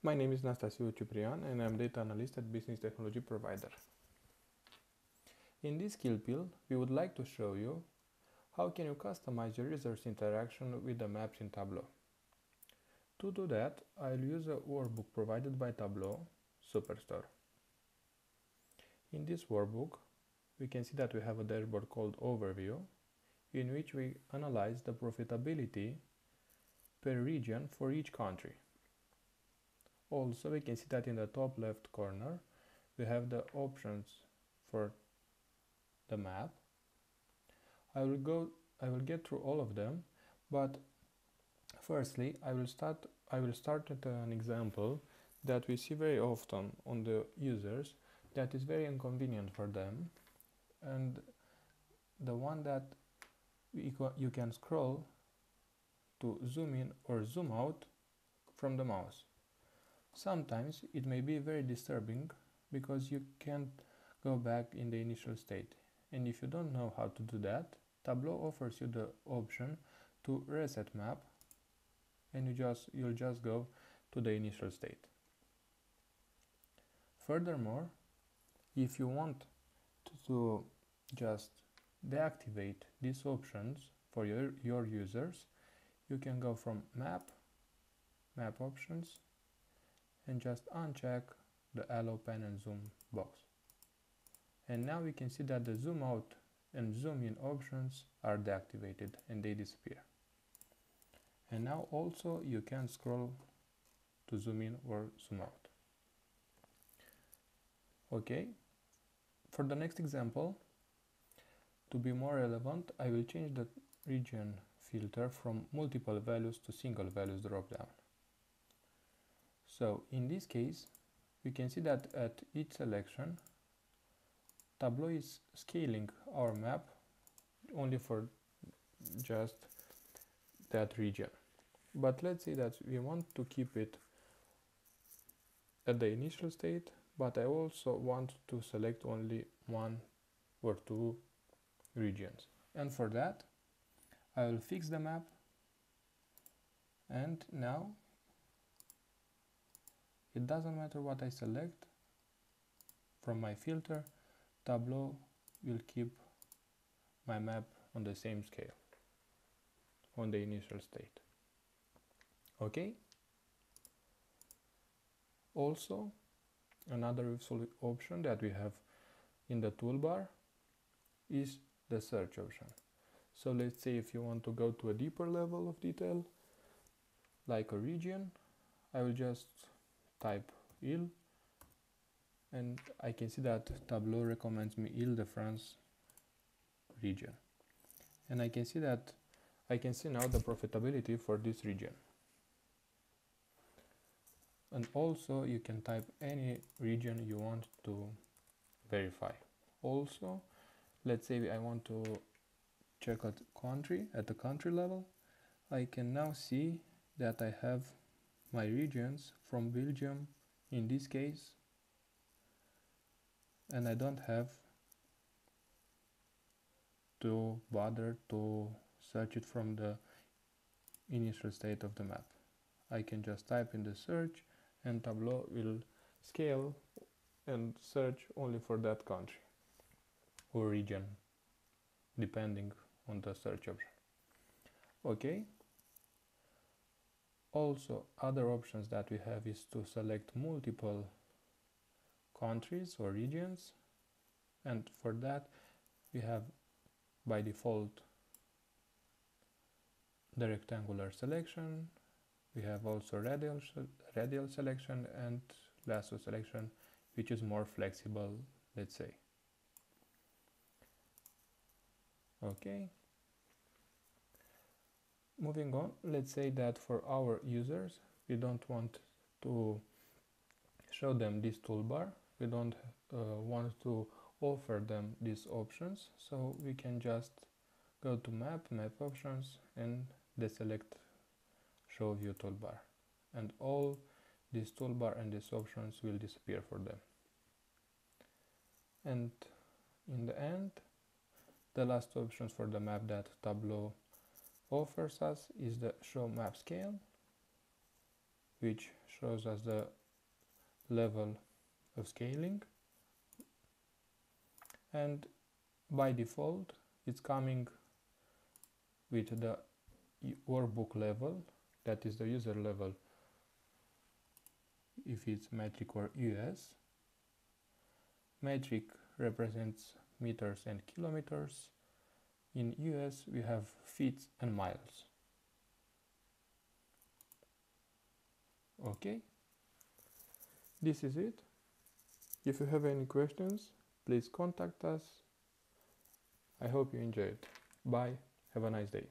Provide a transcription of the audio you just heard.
My name is Nastasiu Ciprian and I'm data analyst at Business Technology Provider. In this Skill Pill, we would like to show you how can you customize your user's interaction with the maps in Tableau. To do that, I'll use a workbook provided by Tableau Superstore. In this workbook, we can see that we have a dashboard called Overview, in which we analyze the profitability per region for each country. Also, we can see that in the top left corner, we have the options for the map. I will go, I will get through all of them, but firstly, I will start, I will start with an example that we see very often on the users that is very inconvenient for them and the one that you can scroll to zoom in or zoom out from the mouse. Sometimes it may be very disturbing because you can't go back in the initial state. And if you don't know how to do that, Tableau offers you the option to reset map and you just you'll just go to the initial state. Furthermore, if you want to, just deactivate these options for your, your users, you can go from map, map options, and just uncheck the allow pan and zoom box. And now we can see that the zoom out and zoom in options are deactivated and they disappear. And now also you can scroll to zoom in or zoom out. Okay, for the next example, to be more relevant, I will change the region filter from multiple values to single values dropdown. So in this case, we can see that at each selection, Tableau is scaling our map only for just that region. But let's say that we want to keep it at the initial state, but I also want to select only one or two regions. And for that, I will fix the map and now it doesn't matter what I select from my filter Tableau will keep my map on the same scale on the initial state. Okay? Also another useful option that we have in the toolbar is the search option. So let's say if you want to go to a deeper level of detail like a region I will just type Ile and I can see that Tableau recommends me Ile-de-France region. And I can see that I can see now the profitability for this region. And also you can type any region you want to verify. Also let's say I want to check out country at the country level I can now see that I have my regions from Belgium in this case and I don't have to bother to search it from the initial state of the map. I can just type in the search and Tableau will scale and search only for that country or region depending on the search option. Okay. Also other options that we have is to select multiple countries or regions. And for that we have by default the rectangular selection. We have also radial radial selection and lasso selection which is more flexible let's say. Okay moving on let's say that for our users we don't want to show them this toolbar. We don't uh, want to offer them these options. So we can just go to map map options and deselect show view toolbar. And all this toolbar and these options will disappear for them. And in the end the last options for the map that Tableau offers us is the show map scale which shows us the level of scaling. And by default it's coming with the workbook level that is the user level if it's metric or US metric represents meters and kilometers in US we have feet and miles okay this is it if you have any questions please contact us I hope you enjoyed. Bye. Have a nice day.